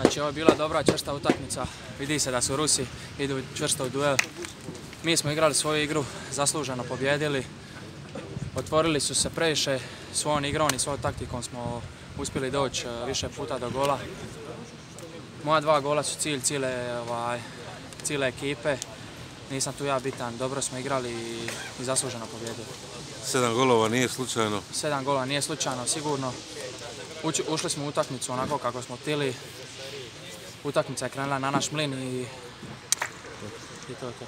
Znači ovo je bila dobra čvrsta utakmica. Vidi se da su Rusi, idu čvrsto u duel. Mi smo igrali svoju igru, zasluženo pobjedili. Otvorili su se previše svojom igrom i svojom taktikom smo uspjeli doći e, više puta do gola. Moja dva gola su cilj cijele, ovaj, ekipe. Nisam tu ja bitan, dobro smo igrali i, i zasluženo pobjedili. Sedam golova nije slučajno. Sedam gola nije slučajno, sigurno. Uči- ušli smo u utakmicu onako kako smo htjeli. Utakmica je krenula na naš mlin i, i to je to.